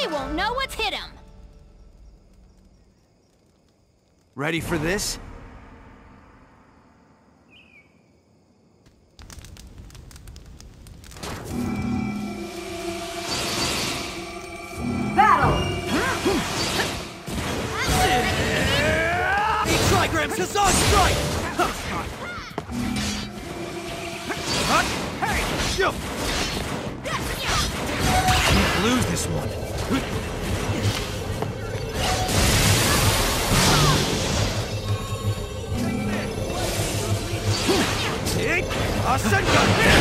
They won't know what's hit them. Ready for this? Battle! Trigrams Huzzah Strike! Hey! Yo! Can't lose this one. あっさりだ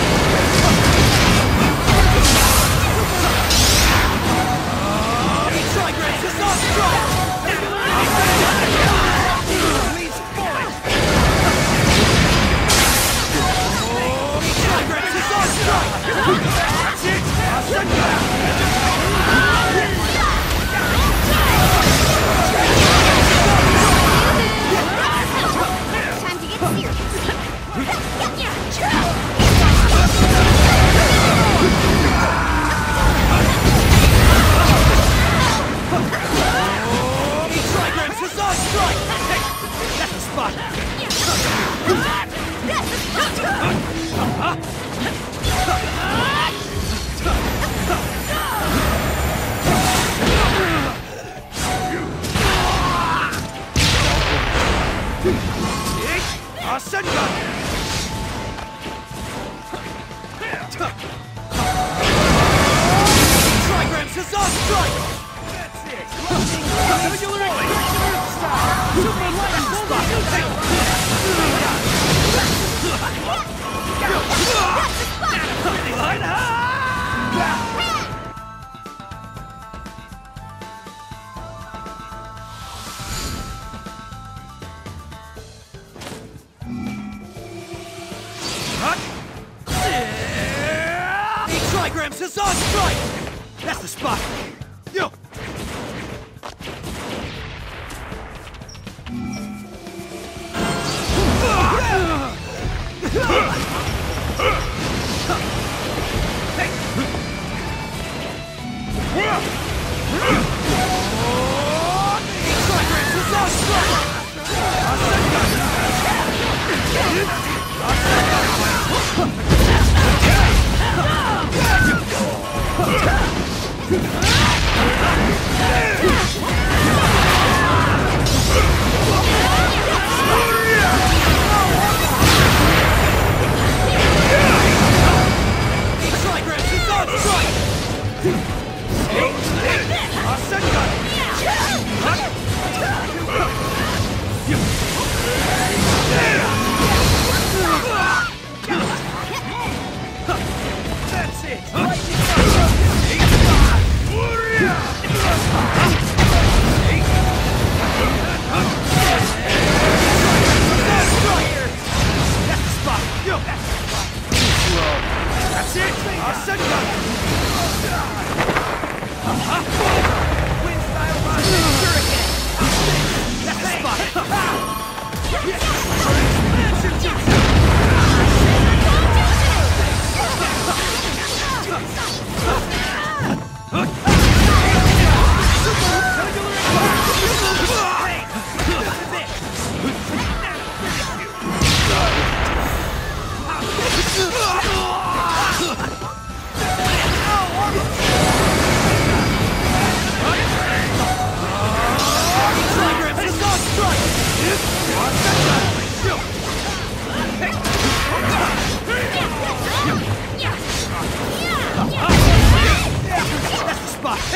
発射にだ Trigrams Huzzah Strike! That's the spot! Yo! Trigrams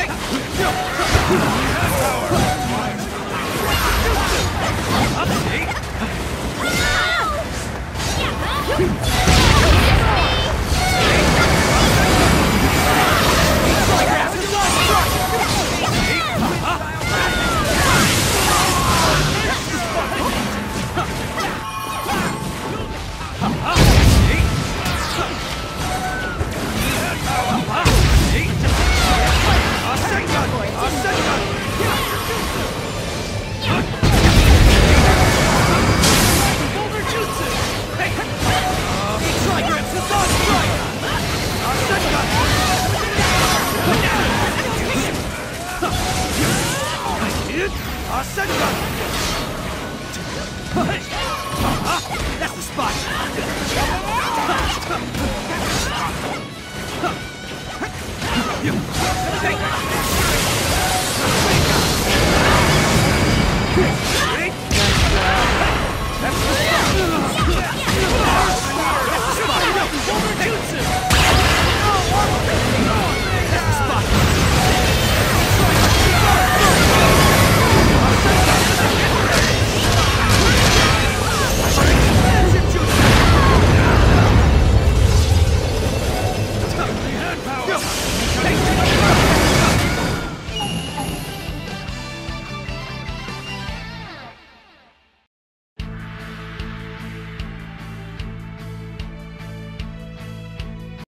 Power! Up 明日にか